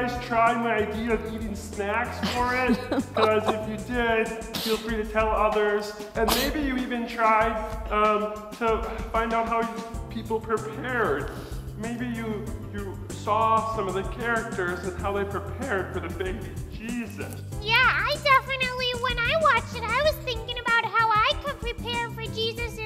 guys try my idea of eating snacks for it? Because if you did, feel free to tell others. And maybe you even tried um, to find out how people prepared. Maybe you, you saw some of the characters and how they prepared for the baby Jesus. Yeah, I definitely, when I watched it, I was thinking about how I could prepare for Jesus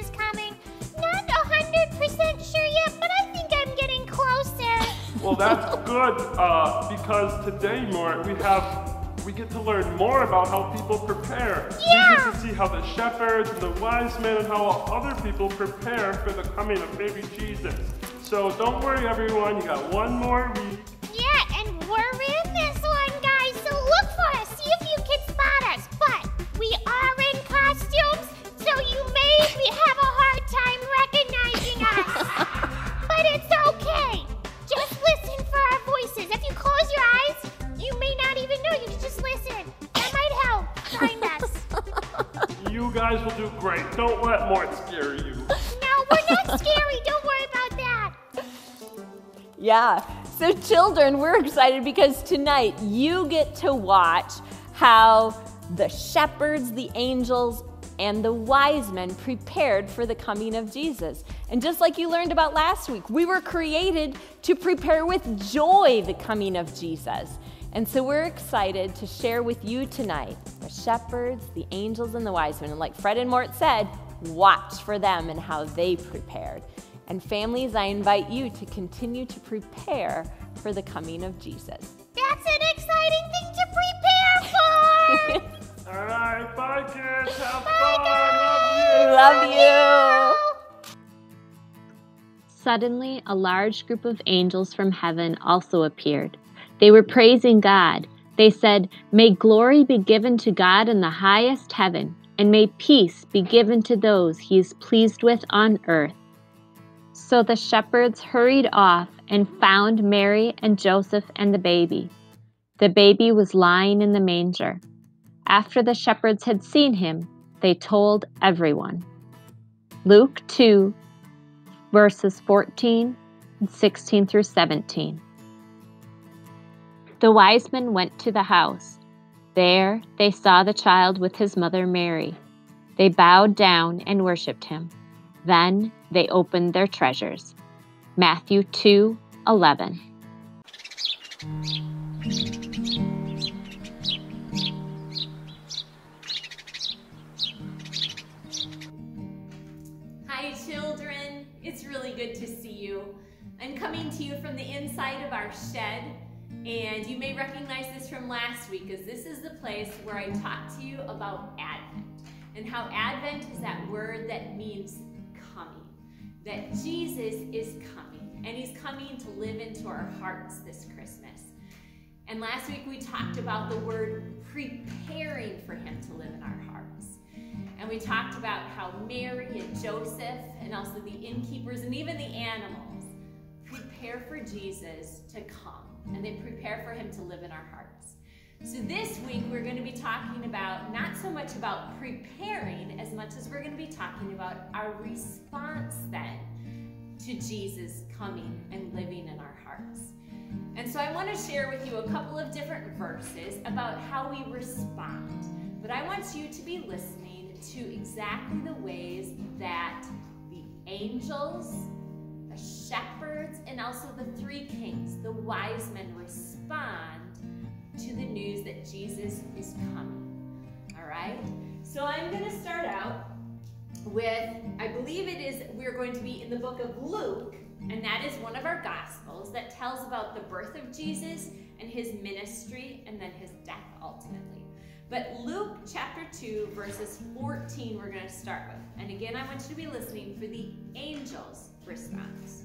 Well, that's good uh, because today, more we have we get to learn more about how people prepare. Yeah. We get to see how the shepherds and the wise men and how other people prepare for the coming of baby Jesus. So don't worry, everyone. You got one more week. Yeah, and we're in this one, guys. So look for us. See if you can spot us. But we are in costumes, so you may have a hard time great. Don't let Mort scare you. No, we're not scary. Don't worry about that. Yeah. So, children, we're excited because tonight you get to watch how the shepherds, the angels, and the wise men prepared for the coming of Jesus. And just like you learned about last week, we were created to prepare with joy the coming of Jesus. And so we're excited to share with you tonight the shepherds, the angels, and the wise men. And like Fred and Mort said, watch for them and how they prepared. And families, I invite you to continue to prepare for the coming of Jesus. That's an exciting thing to prepare for. All right, bye, kids. Have Bye, fun. guys. Love you. Love you. Suddenly, a large group of angels from heaven also appeared. They were praising God. They said, May glory be given to God in the highest heaven, and may peace be given to those he is pleased with on earth. So the shepherds hurried off and found Mary and Joseph and the baby. The baby was lying in the manger. After the shepherds had seen him, they told everyone. Luke 2, verses 14 and 16 through 17. The wise men went to the house. There they saw the child with his mother Mary. They bowed down and worshipped him. Then they opened their treasures. Matthew 2 11. Hi, children. It's really good to see you. I'm coming to you from the inside of our shed, and you may recognize this from last week because this is the place where I talked to you about Advent and how Advent is that word that means coming, that Jesus is coming, and he's coming to live into our hearts this Christmas. And last week we talked about the word preparing for him to live in our hearts. And we talked about how Mary and Joseph, and also the innkeepers and even the animals, prepare for Jesus to come and they prepare for him to live in our hearts. So this week we're going to be talking about not so much about preparing as much as we're going to be talking about our response then to Jesus coming and living in our hearts. And so I want to share with you a couple of different verses about how we respond. But I want you to be listening to exactly the ways that the angels, the shepherds, and also the three kings, the wise men, respond to the news that Jesus is coming. All right? So I'm going to start out with, I believe it is, we're going to be in the book of Luke, and that is one of our gospels that tells about the birth of Jesus and his ministry and then his death ultimately. But Luke chapter 2, verses 14, we're going to start with. And again, I want you to be listening for the angel's response.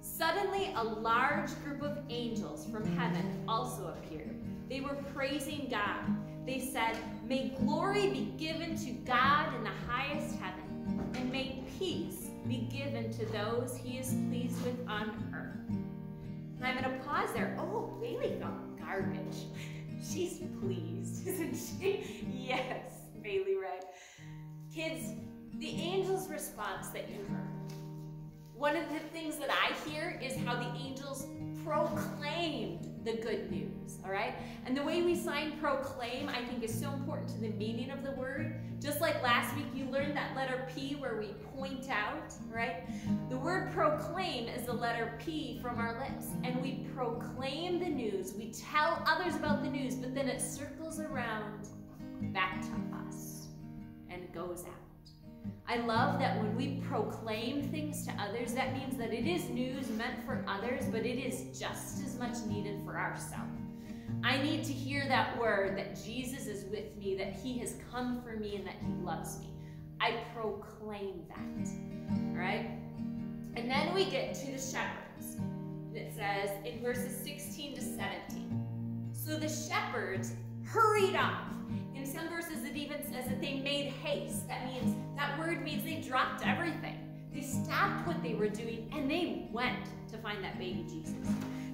Suddenly, a large group of angels from heaven also appeared. They were praising God. They said, May glory be given to God in the highest heaven, and may peace be given to those he is pleased with on earth. And I'm going to pause there. Oh, Bailey got garbage. She's pleased, isn't she? Yes, Bailey read. Kids, the angel's response that you heard. One of the things that I hear is how the angels proclaimed the good news, all right? And the way we sign proclaim, I think, is so important to the meaning of the word. Just like last week, you learned that letter P where we point out, right? The word proclaim is the letter P from our lips, and we proclaim the news. We tell others about the news, but then it circles around back to us and goes out. I love that when we proclaim things to others, that means that it is news meant for others, but it is just as much needed for ourselves. I need to hear that word that Jesus is with me, that he has come for me, and that he loves me. I proclaim that. All right? And then we get to the shepherds. And it says in verses 16 to 17. So the shepherds hurried off. Some verses, it even says that they made haste. That means, that word means they dropped everything. They stopped what they were doing and they went to find that baby Jesus.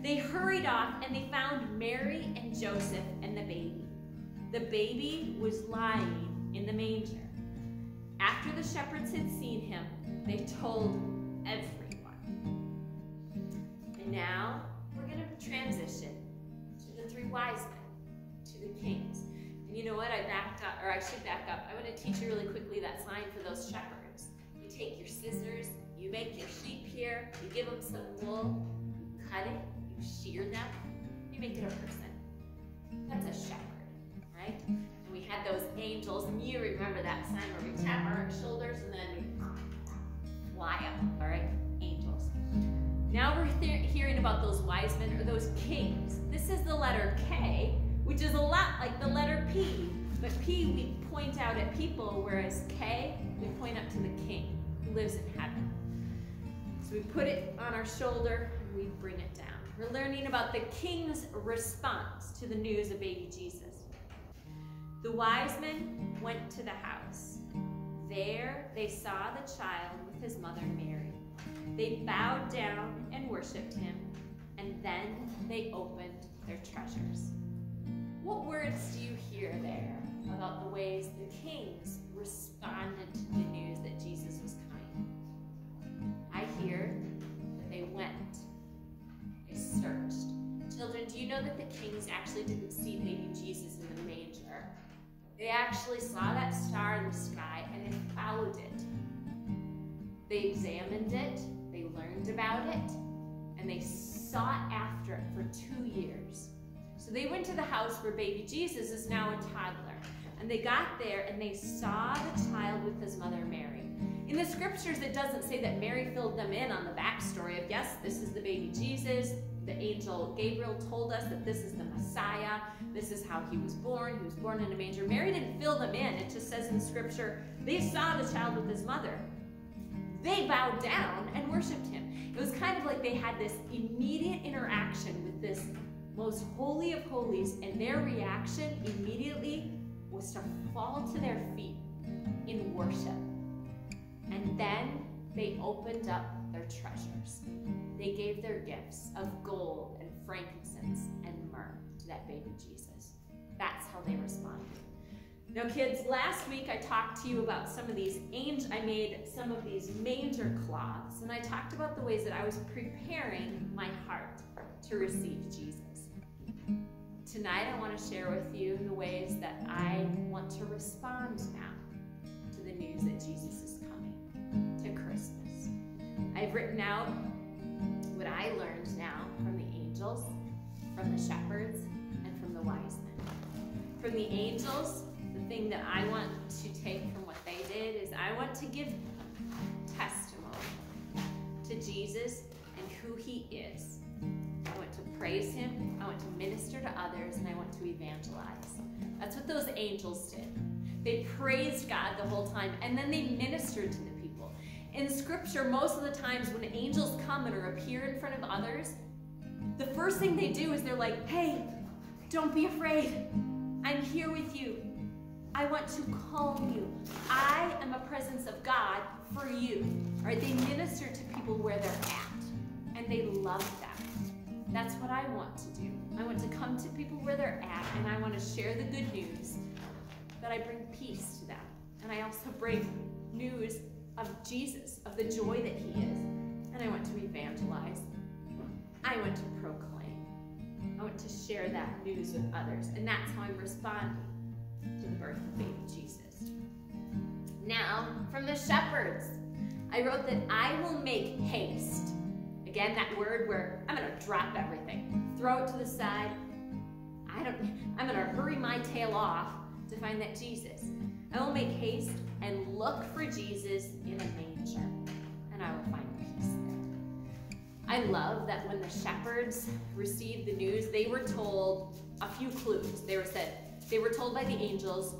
They hurried off and they found Mary and Joseph and the baby. The baby was lying in the manger. After the shepherds had seen him, they told everyone. And now we're going to transition to the three wise men, to the kings. And you know what? I backed up, or I should back up. I want to teach you really quickly that sign for those shepherds. You take your scissors, you make your sheep here, you give them some wool, you cut it, you shear them, you make it a person. That's a shepherd, right? And we had those angels, and you remember that sign where we tap our shoulders and then we fly up, all right? Angels. Now we're hearing about those wise men or those kings. This is the letter K, which is a lot like the letter P. But P, we point out at people, whereas K, we point up to the king who lives in heaven. So we put it on our shoulder and we bring it down. We're learning about the king's response to the news of baby Jesus. The wise men went to the house. There they saw the child with his mother Mary. They bowed down and worshiped him, and then they opened their treasures. What words do you hear there about the ways the kings responded to the news that Jesus was coming? I hear that they went, they searched. Children, do you know that the kings actually didn't see baby Jesus in the manger? They actually saw that star in the sky and they followed it. They examined it, they learned about it, and they sought after it for two years. So they went to the house where baby Jesus is now a toddler. And they got there and they saw the child with his mother Mary. In the scriptures, it doesn't say that Mary filled them in on the backstory of, yes, this is the baby Jesus. The angel Gabriel told us that this is the Messiah. This is how he was born. He was born in a manger. Mary didn't fill them in. It just says in scripture, they saw the child with his mother. They bowed down and worshiped him. It was kind of like they had this immediate interaction with this most holy of holies, and their reaction immediately was to fall to their feet in worship. And then they opened up their treasures. They gave their gifts of gold and frankincense and myrrh to that baby Jesus. That's how they responded. Now, kids, last week I talked to you about some of these. I made some of these manger cloths, and I talked about the ways that I was preparing my heart to receive Jesus. Tonight, I want to share with you the ways that I want to respond now to the news that Jesus is coming to Christmas. I've written out what I learned now from the angels, from the shepherds, and from the wise men. From the angels, the thing that I want to take from what they did is I want to give testimony to Jesus and who he is to praise Him, I want to minister to others, and I want to evangelize. That's what those angels did. They praised God the whole time, and then they ministered to the people. In Scripture, most of the times when angels come and appear in front of others, the first thing they do is they're like, hey, don't be afraid. I'm here with you. I want to calm you. I am a presence of God for you. All right, they minister to people where they're at, and they love them. That's what I want to do. I want to come to people where they're at and I want to share the good news that I bring peace to them. And I also bring news of Jesus, of the joy that he is. And I want to evangelize. I want to proclaim. I want to share that news with others. And that's how I'm responding to the birth of baby Jesus. Now, from the shepherds, I wrote that I will make haste. Again, that word where I'm going to drop everything, throw it to the side. I don't, I'm going to hurry my tail off to find that Jesus. I will make haste and look for Jesus in a manger, and I will find peace there. I love that when the shepherds received the news, they were told a few clues. They were said, they were told by the angels,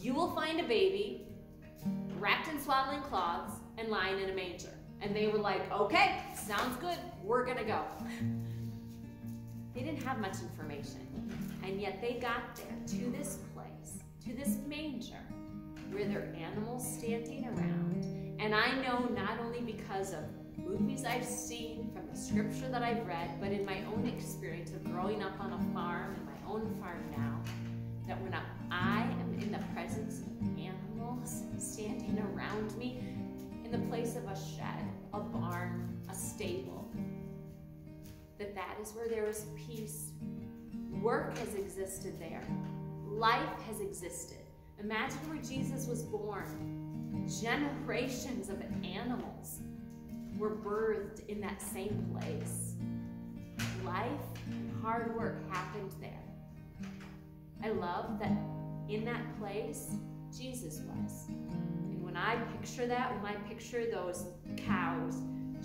you will find a baby wrapped in swaddling cloths and lying in a manger. And they were like, okay, sounds good, we're gonna go. They didn't have much information, and yet they got there to this place, to this manger, where there are animals standing around. And I know not only because of movies I've seen, from the scripture that I've read, but in my own experience of growing up on a farm, in my own farm now, that when I am in the presence of animals standing around me, in the place of a shed, a barn, a stable, that that is where there is peace. Work has existed there. Life has existed. Imagine where Jesus was born. Generations of animals were birthed in that same place. Life and hard work happened there. I love that in that place, Jesus was. When I picture that, when I picture those cows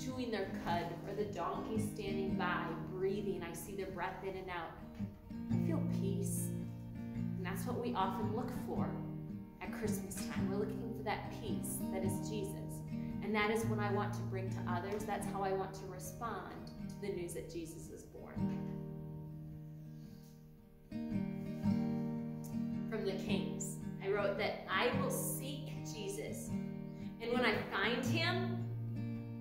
chewing their cud or the donkeys standing by, breathing, I see their breath in and out, I feel peace. And that's what we often look for at Christmas time. We're looking for that peace that is Jesus. And that is what I want to bring to others. That's how I want to respond to the news that Jesus is born. From the Kings, I wrote that I will seek Jesus. And when I find him,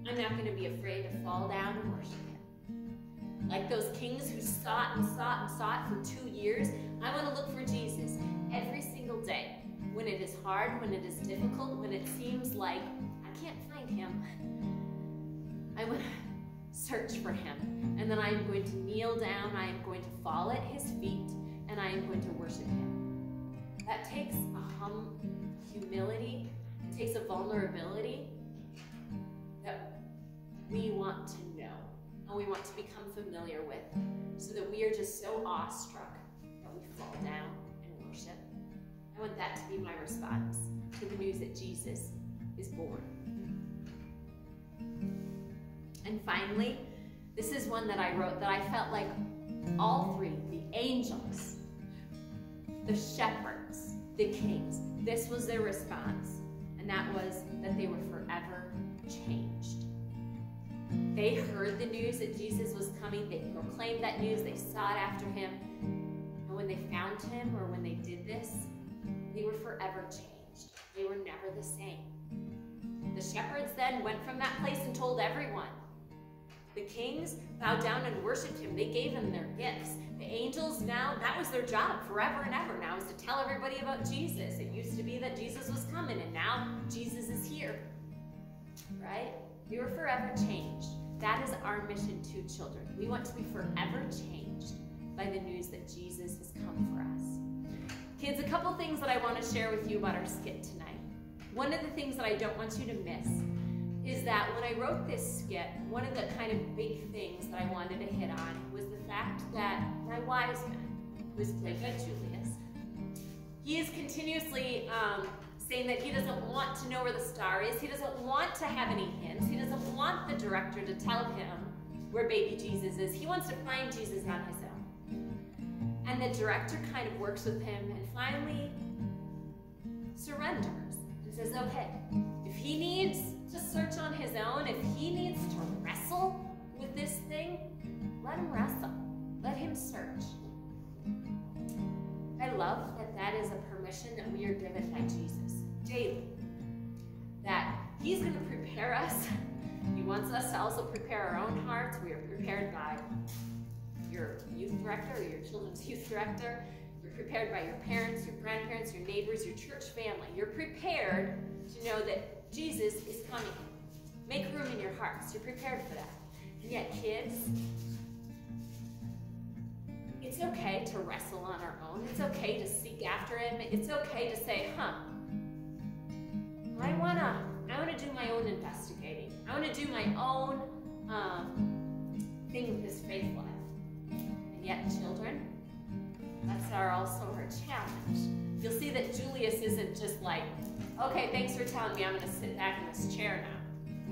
I'm not going to be afraid to fall down and worship him. Like those kings who sought and sought and sought for two years, I want to look for Jesus every single day. When it is hard, when it is difficult, when it seems like I can't find him, I want to search for him. And then I am going to kneel down, I am going to fall at his feet, and I am going to worship him. That takes a hum humility, it takes a vulnerability that we want to know and we want to become familiar with so that we are just so awestruck that we fall down and worship. I want that to be my response to the news that Jesus is born. And finally, this is one that I wrote that I felt like all three the angels, the shepherds, the kings this was their response, and that was that they were forever changed. They heard the news that Jesus was coming, they proclaimed that news, they sought after him, and when they found him or when they did this, they were forever changed. They were never the same. The shepherds then went from that place and told everyone. The kings bowed down and worshiped him. They gave him their gifts. Angels now, that was their job forever and ever now, is to tell everybody about Jesus. It used to be that Jesus was coming, and now Jesus is here. Right? We were forever changed. That is our mission to children. We want to be forever changed by the news that Jesus has come for us. Kids, a couple things that I want to share with you about our skit tonight. One of the things that I don't want you to miss is that when I wrote this skit, one of the kind of big things that I wanted to hit on was the fact that my wise man, who is played by Julius, he is continuously um, saying that he doesn't want to know where the star is. He doesn't want to have any hints. He doesn't want the director to tell him where baby Jesus is. He wants to find Jesus on his own. And the director kind of works with him and finally surrenders and says, okay, if he needs to search on his own, if he needs to wrestle with this thing, let him wrestle. Let him search. I love that that is a permission that we are given by Jesus daily. That he's going to prepare us. He wants us to also prepare our own hearts. We are prepared by your youth director or your children's youth director. You're prepared by your parents, your grandparents, your neighbors, your church family. You're prepared to know that Jesus is coming. Make room in your hearts. You're prepared for that. And yet, kids, it's okay to wrestle on our own. It's okay to seek after Him. It's okay to say, huh, I wanna, I wanna do my own investigating. I wanna do my own um, thing with this faith life. And yet, children, that's our also our challenge. You'll see that Julius isn't just like, okay, thanks for telling me I'm gonna sit back in this chair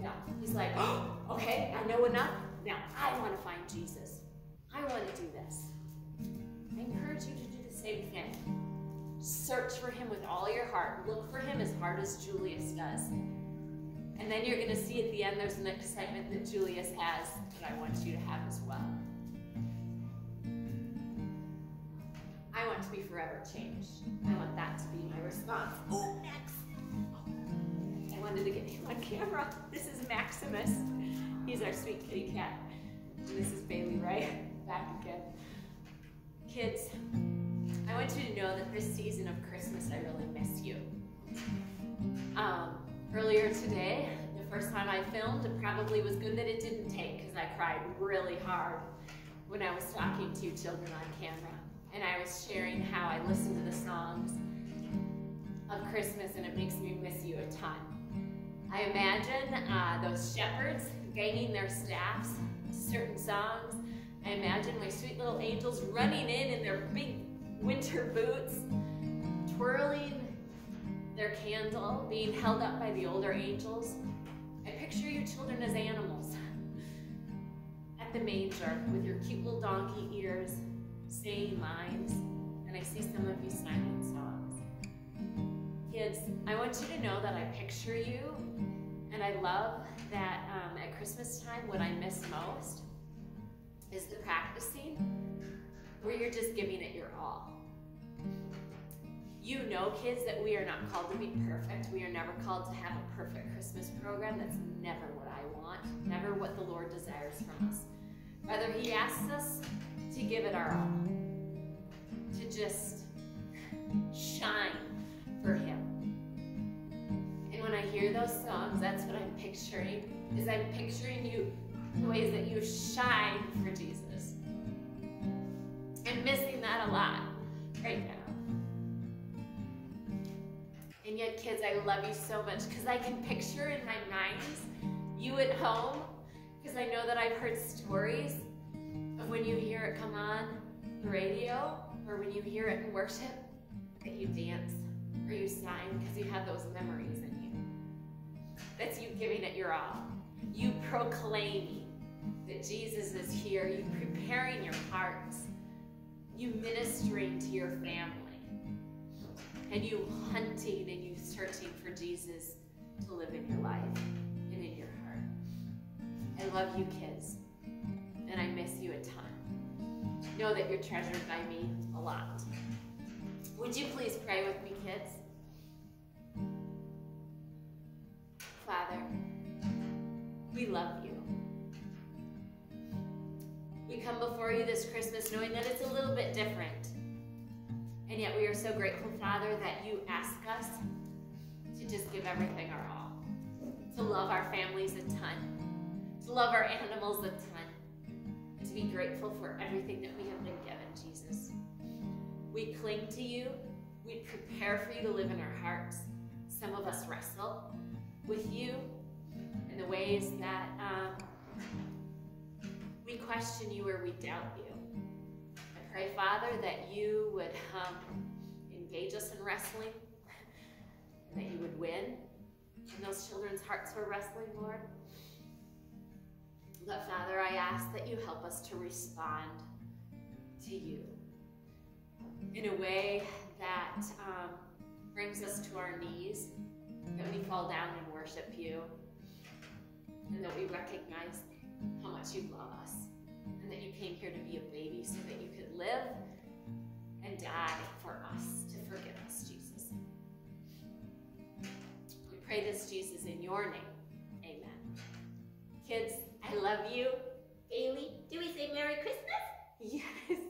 now. No, he's like, oh, okay, I know enough. Now I wanna find Jesus. I wanna do this. I encourage you to do the same thing. Search for him with all your heart. Look for him as hard as Julius does. And then you're going to see at the end there's an excitement that Julius has that I want you to have as well. I want to be forever changed. I want that to be my response. Oh, Max! I wanted to get him on camera. This is Maximus. He's our sweet kitty cat. And this is Bailey, right? Back again. Kids, I want you to know that this season of Christmas, I really miss you. Um, earlier today, the first time I filmed, it probably was good that it didn't take because I cried really hard when I was talking to children on camera. And I was sharing how I listen to the songs of Christmas and it makes me miss you a ton. I imagine uh, those shepherds gaining their staffs to certain songs. I imagine my sweet little angels running in in their big winter boots, twirling their candle, being held up by the older angels. I picture you children as animals at the manger with your cute little donkey ears, saying lines, and I see some of you singing songs. Kids, I want you to know that I picture you, and I love that um, at Christmas time, what I miss most is the practicing where you're just giving it your all. You know, kids, that we are not called to be perfect. We are never called to have a perfect Christmas program. That's never what I want, never what the Lord desires from us. Rather, He asks us to give it our all, to just shine for Him. And when I hear those songs, that's what I'm picturing, is I'm picturing you the ways that you shine for Jesus. I'm missing that a lot right now. And yet, kids, I love you so much because I can picture in my mind you at home because I know that I've heard stories of when you hear it come on the radio or when you hear it in worship that you dance or you sign because you have those memories in you. That's you giving it your all. You proclaiming that Jesus is here. You preparing your hearts. You ministering to your family and you hunting and you searching for Jesus to live in your life and in your heart. I love you, kids, and I miss you a ton. Know that you're treasured by me a lot. Would you please pray with me, kids? Father, we love you. We come before you this Christmas knowing that it's a little bit different. And yet we are so grateful, Father, that you ask us to just give everything our all, to love our families a ton, to love our animals a ton, and to be grateful for everything that we have been given, Jesus. We cling to you. We prepare for you to live in our hearts. Some of us wrestle with you in the ways that um, we question you or we doubt you I pray, Father, that you would um, engage us in wrestling, and that you would win in those children's hearts who are wrestling, Lord. But Father, I ask that you help us to respond to you in a way that um, brings us to our knees, that we fall down and worship you, and that we recognize how much you love us and that you came here to be a baby so that you could live and die for us to forgive us, Jesus. We pray this, Jesus, in your name. Amen. Kids, I love you. Bailey, do we say Merry Christmas? Yes.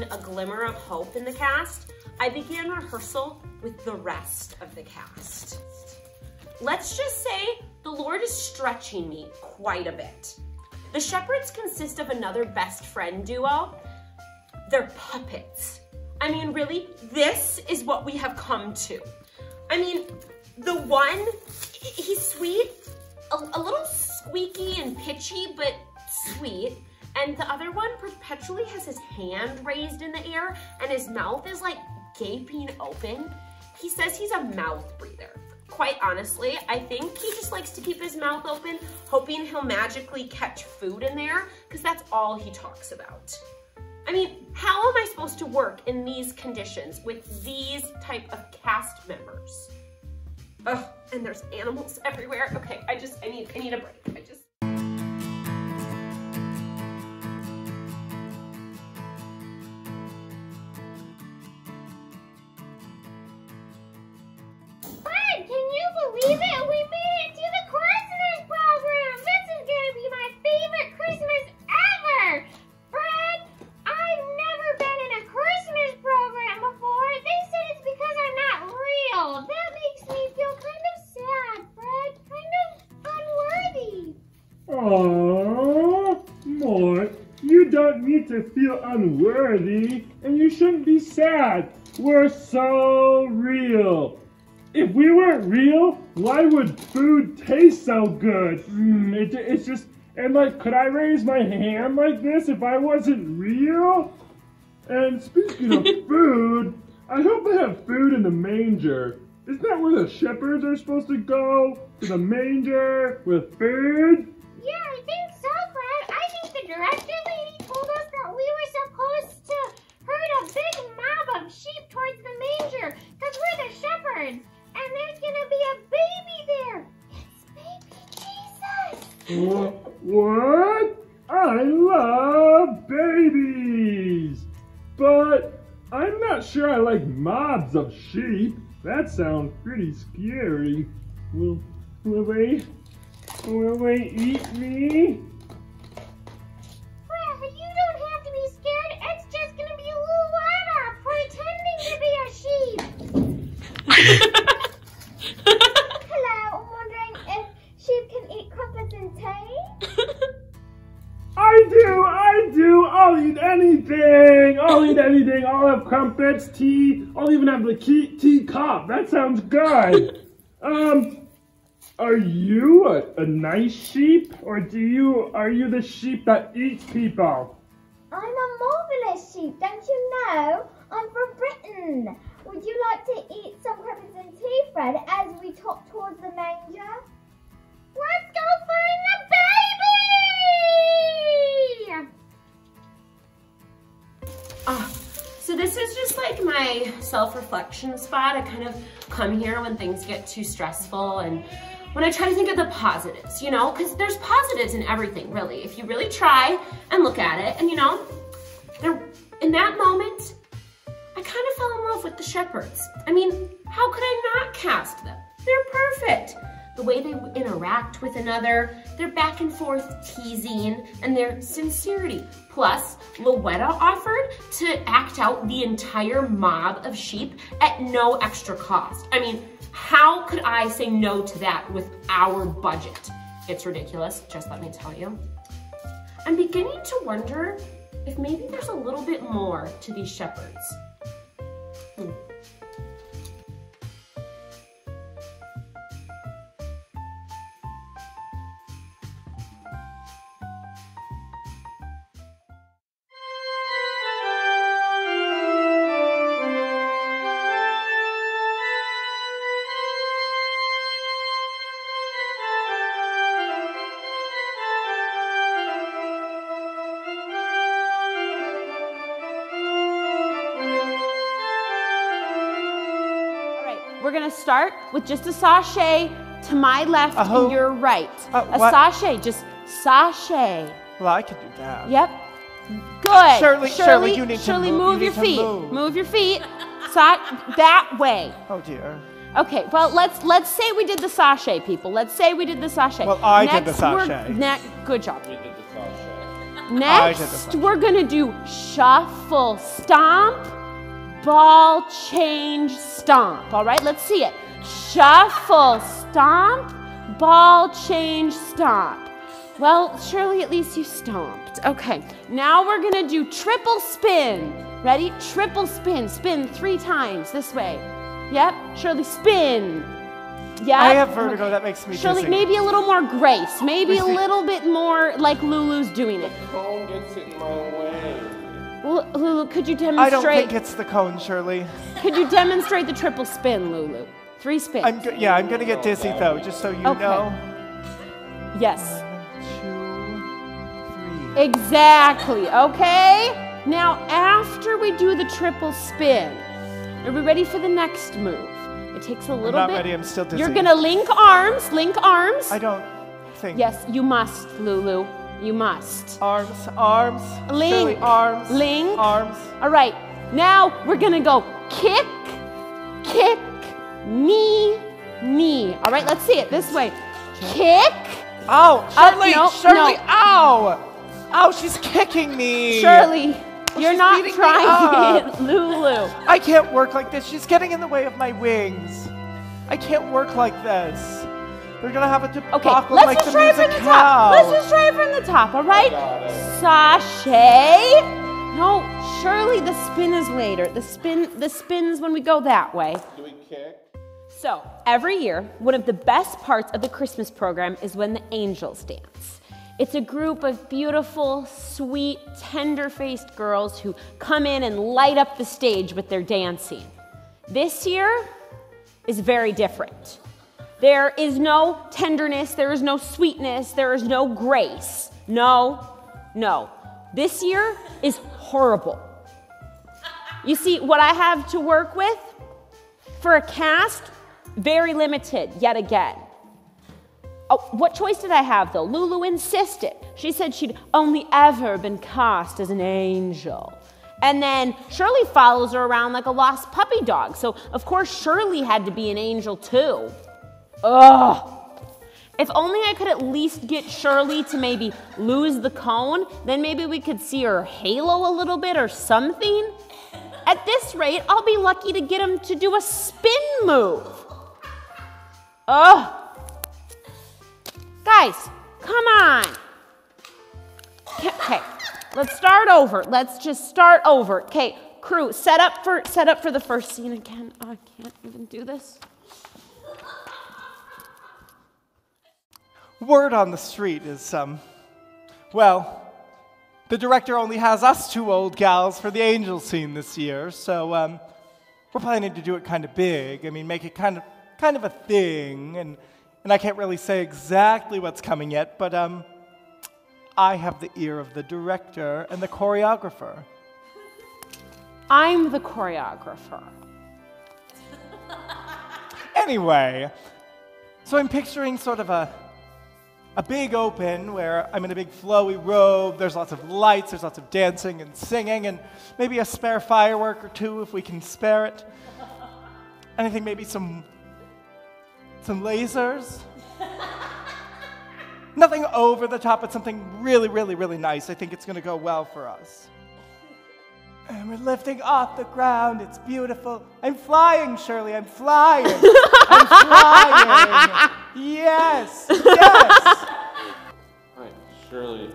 A glimmer of hope in the cast, I began rehearsal with the rest of the cast. Let's just say the Lord is stretching me quite a bit. The shepherds consist of another best friend duo. They're puppets. I mean, really, this is what we have come to. I mean, the one, he's sweet, a, a little squeaky and pitchy, but sweet. And the other one perpetually has his hand raised in the air and his mouth is like gaping open. He says he's a mouth breather. Quite honestly, I think he just likes to keep his mouth open, hoping he'll magically catch food in there, because that's all he talks about. I mean, how am I supposed to work in these conditions with these type of cast members? Ugh, and there's animals everywhere. Okay, I just, I need, I need a break. I just. We're so real. If we weren't real, why would food taste so good? Mm, it, it's just, and like, could I raise my hand like this if I wasn't real? And speaking of food, I hope they have food in the manger. Isn't that where the shepherds are supposed to go? To the manger with food? Yeah, I think so, Fred. I think the director lady told us that we were supposed to herd a big of sheep towards the manger because we're the shepherds. And there's gonna be a baby there. It's baby Jesus. Wha- What? I love babies! But I'm not sure I like mobs of sheep. That sounds pretty scary. Will, will they, will they eat me? Anything. I'll eat anything. I'll have crumpets, tea. I'll even have the key, tea cup. That sounds good. um, are you a, a nice sheep, or do you are you the sheep that eats people? I'm a marvelous sheep, don't you know? I'm from Britain. Would you like to eat some crumpets and tea, Fred, as we talk towards the manger? Let's go find the baby! Ah, so this is just like my self-reflection spot. I kind of come here when things get too stressful and when I try to think of the positives, you know, because there's positives in everything, really. If you really try and look at it, and you know, there in that moment, I kind of fell in love with the shepherds. I mean, how could I not cast them? They're perfect. The way they interact with another, their back and forth teasing, and their sincerity. Plus, Lowetta offered to act out the entire mob of sheep at no extra cost. I mean, how could I say no to that with our budget? It's ridiculous, just let me tell you. I'm beginning to wonder if maybe there's a little bit more to these shepherds. Hmm. We're gonna start with just a sashay to my left A who? and your right. Uh, a what? sashay, just sashay. Well, I could do that. Yep. Good. Shirley- Shirley, you need to Shirley, move- you your feet. move. your feet. Sa- that way. Oh dear. Okay, well let's let's say we did the sashay, people. Let's say we did the sashay. Well, I did the Next, we're- sashay. Ne- good job. I did the Next, fun. we're gonna do shuffle, stomp, ball change, stomp. All right, let's see it. Shuffle, stomp, ball change, stomp. Well, Shirley, at least you stomped. Okay, now we're gonna do triple spin. Ready? Triple spin. Spin three times this way. Yep. Shirley, spin. Yeah. I have vertigo. That makes me Shirley, dizzy. maybe a little more grace. Maybe a Let me see. little bit more like Lulu's doing it. Cone gets in my way. Lulu, could you demonstrate? I don't think it's the cone, Shirley. Could you demonstrate the triple spin, Lulu? Three spins. I'm go- yeah, I'm gonna get dizzy though, just so you Okay. know. yes. Two, three. Exactly. Okay. Now, after we do the triple spin, are we ready for the next move? It takes a little not bit. ready, I'm still dizzy. You're gonna link arms. Link arms. I don't think. yes, you must, Lulu. You must. Arms, arms. Link. Arms. Link. Arms. All right, now we're gonna go kick, kick, knee, knee. All right, let's see it this way. Kick, oh, Ow! Shirley! no, Shirley! no. Ow! Ow! She's kicking me. Shirley, oh, you're not trying Lulu. I can't work like this. She's getting in the way of my wings. I can't work like this. They're gonna have a Okay, let's like just the try it from the top. Let's just try it from the top, all right? Sashay. No, Shirley, the spin is later. The spin, the spins when we go that way. Do we kick? So, every year, one of the best parts of the Christmas program is when the angels dance. It's a group of beautiful, sweet, tender faced girls who come in and light up the stage with their dancing. This year is very different. There is no tenderness, there is no sweetness, there is no grace. No, no. This year is horrible. You see, what I have to work with for a cast, very limited yet again. Oh, what choice did I have though? Lulu insisted. She said she'd only ever been cast as an angel. And then Shirley follows her around like a lost puppy dog. So, of course, Shirley had to be an angel too. Ugh. If only I could at least get Shirley to maybe lose the cone, then maybe we could see her halo a little bit or something. At this rate, I'll be lucky to get him to do a spin move. Ugh. Guys, come on. Okay, let's start over. Let's just start over. Okay, crew, set up for set up for the first scene again. Oh, I can't even do this. Word on the street is, um, well, the director only has us two old gals for the angel scene this year, so um, we're planning to do it kind of big. I mean, make it kind of, kind of a thing, and and I can't really say exactly what's coming yet, but um, I have the ear of the director and the choreographer. I'm the choreographer. Anyway, so I'm picturing sort of a a big open where I'm in a big flowy robe. There's lots of lights, there's lots of dancing and singing, and maybe a spare firework or two if we can spare it. And I think maybe some some lasers. Nothing over the top, but something really, really, really nice. I think it's going to go well for us. And we're lifting off the ground. It's beautiful. I'm flying, Shirley. I'm flying. I'm flying. Yes. Yes. Right, Shirley.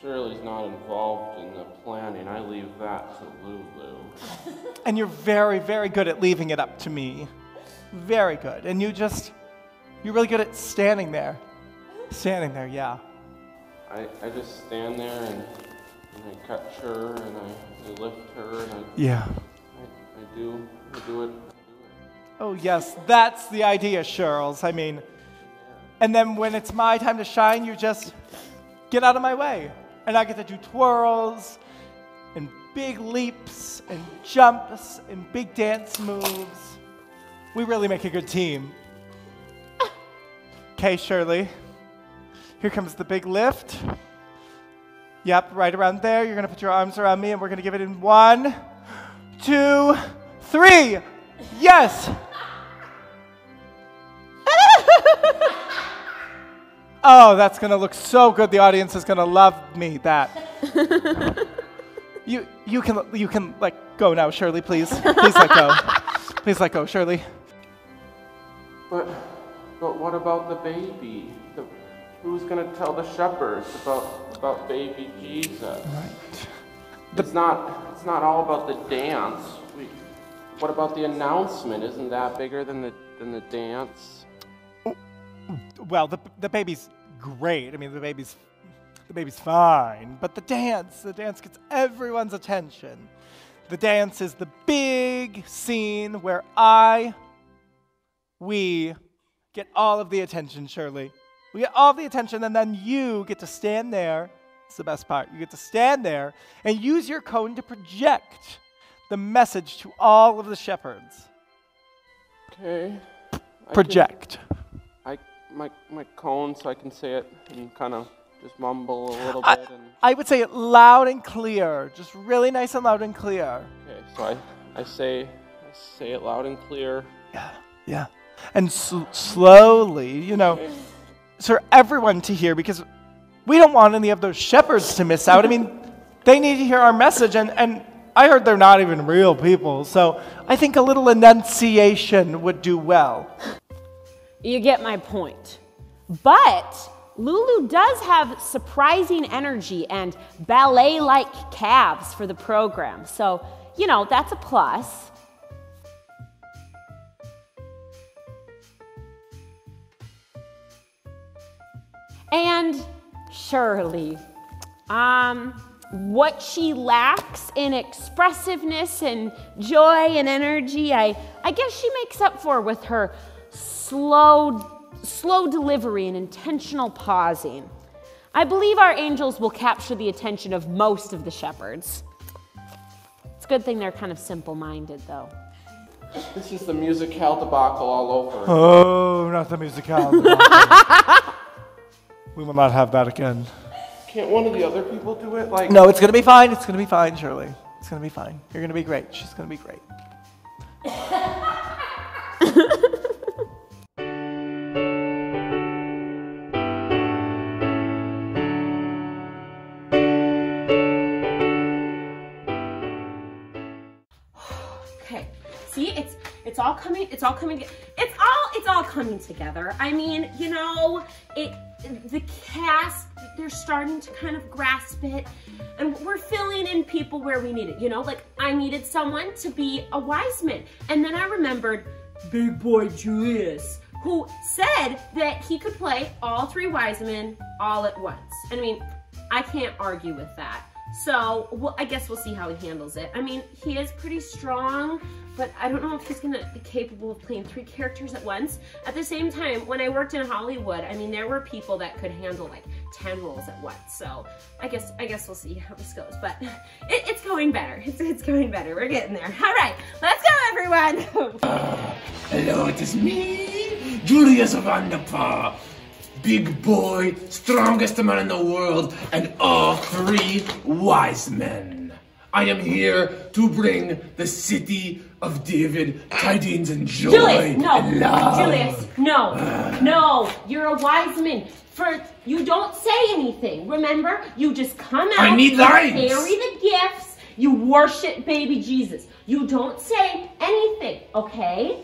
Shirley's not involved in the planning. I leave that to Lulu. And you're very, very good at leaving it up to me. Very good. And you just, you're really good at standing there. Standing there, yeah. I, I just stand there and, and I catch her and I, I lift her and I, Yeah. I, I do I do it. I do it. Oh, yes, that's the idea, Shirls. I mean, and then when it's my time to shine, you just get out of my way. And I get to do twirls and big leaps and jumps and big dance moves. We really make a good team. Okay, Shirley. Here comes the big lift. Yep, right around there. You're going to put your arms around me and we're going to give it in one, two, three. Yes. Oh, that's gonna look so good. The audience is gonna love me. That. you you can you can let go now, Shirley. Please, please let go. Please let go, Shirley. But, but what about the baby? The, who's gonna tell the shepherds about about baby Jesus? Right. it's not. It's not all about the dance. We, what about the announcement? Isn't that bigger than the than the dance? Well, the the baby's great. I mean, the baby's the baby's fine, but the dance, the dance gets everyone's attention. The dance is the big scene where I, we, get all of the attention, Shirley. We get all the attention, and then you get to stand there. It's the best part. You get to stand there and use your cone to project the message to all of the shepherds. Okay. I can- Project. I my my cone so I can say it and kind of just mumble a little I, bit and I would say it loud and clear, just really nice and loud and clear. okay. So I I say I say it loud and clear. Yeah, yeah. And s- slowly, you know, Okay. For everyone to hear because we don't want any of those shepherds to miss out. I mean, they need to hear our message, and, and I heard they're not even real people, so I think a little enunciation would do well. You get my point. But Lulu does have surprising energy and ballet like calves for the program. So, you know, that's a plus. And Shirley, um, what she lacks in expressiveness and joy and energy, I, I guess she makes up for with her slow, slow delivery and intentional pausing. I believe our angels will capture the attention of most of the shepherds. It's a good thing they're kind of simple minded, though. This is the musicale debacle all over. Oh, not the musicale. we will not have that again. Can't one of the other people do it? Like No, it's gonna be fine. It's gonna be fine, Shirley. It's gonna be fine. You're gonna be great. She's gonna be great. Okay. See, it's it's all coming. It's all coming. It's all it's all coming together. I mean, you know, it the cast they're starting to kind of grasp it, and we're filling in people where we need it. You know, like I needed someone to be a wise man, and then I remembered Big Boy Julius, who said that he could play all three wise men all at once. And I mean, I can't argue with that. So well, I guess we'll see how he handles it. I mean, he is pretty strong, but I don't know if he's gonna be capable of playing three characters at once. At the same time, when I worked in Hollywood, I mean, there were people that could handle like 10 roles at once. So I guess I guess we'll see how this goes, but it, it's going better. It's, it's going better. We're getting there. All right, let's go, everyone. Hello, it is me, Julius Vanderpaw. Big boy, strongest man in the world, and all three wise men. I am here to bring the city of David tidings and joy Julius, no, and love. Julius, no, ah. no, you're a wise man. For you don't say anything. Remember, you just come out. I need lines. Carry the gifts. You worship baby Jesus. You don't say anything, okay?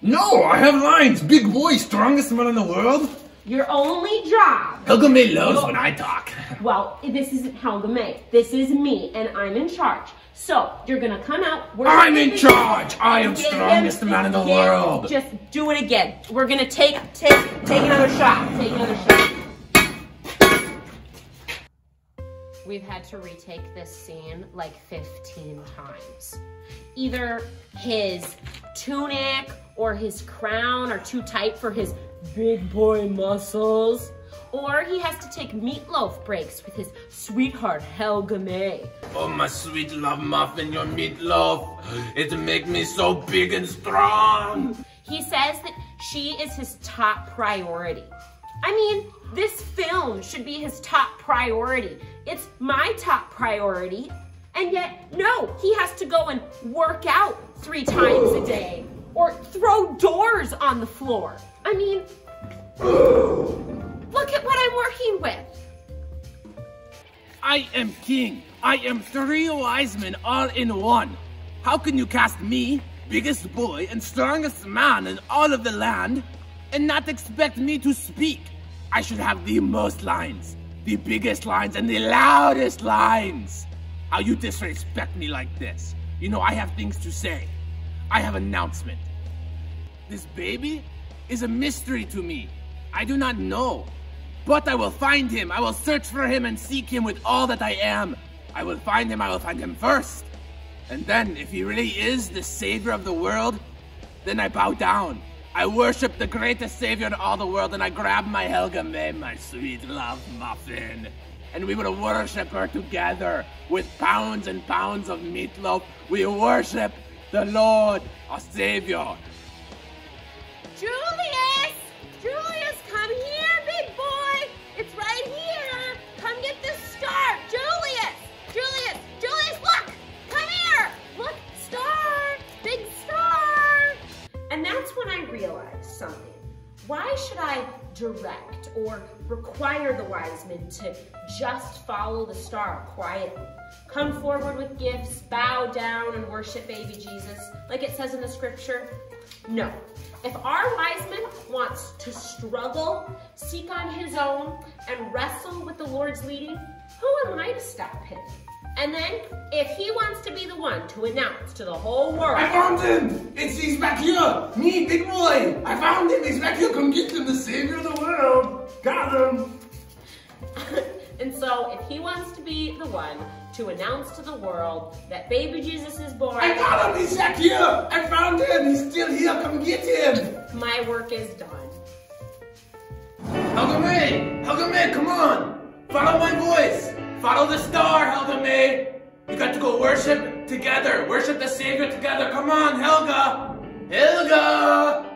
No, I have lines. Big boy, strongest man in the world. Your only job. Helga May loves when I talk. Well, this isn't Helga May. This is me, and I'm in charge. So you're gonna come out. worship I'm in charge. I am again, strongest man in the again. world. Just do it again. We're gonna take take take another shot. Take another shot. We've had to retake this scene like 15 times. Either his tunic or his crown are too tight for his big boy muscles, or he has to take meatloaf breaks with his sweetheart Helga May. Oh, my sweet love muffin, your meatloaf. It make me so big and strong. He says that she is his top priority. I mean, this film should be his top priority. It's my top priority. And yet, no, he has to go and work out three times a day or throw doors on the floor. I mean, Look at what I'm working with. I am king. I am three wise men all in one. How can you cast me, biggest boy and strongest man in all of the land, and not expect me to speak? I should have the most lines, the biggest lines, and the loudest lines. How you disrespect me like this? You know, I have things to say. I have announcement. This baby is a mystery to me. I do not know. But I will find him. I will search for him and seek him with all that I am. I will find him. I will find him first. And then, if he really is the savior of the world, then I bow down. I worship the greatest savior in all the world, and I grab my Helga May, my sweet love muffin. And we will worship her together with pounds and pounds of meatloaf. We worship the Lord, our Savior. Why should I direct or require the wise men to just follow the star quietly? Come forward with gifts, bow down, and worship baby Jesus, like it says in the scripture? No. If our wise man wants to struggle, seek on his own, and wrestle with the Lord's leading, who am I to stop him? And then, if he wants to be the one to announce to the whole world, I found him! It's he's back here! Me, big boy! I found him! He's back here! Come get him, the savior of the world! Got him! and so if he wants to be the one to announce to the world that baby Jesus is born, I got him! He's back here! I found him! He's still here! Come get him! my work is done. Helga May! Helga May, come on! Follow my voice! Follow the star, Helga May! You got to go worship together! Worship the Savior together! Come on, Helga! Helga!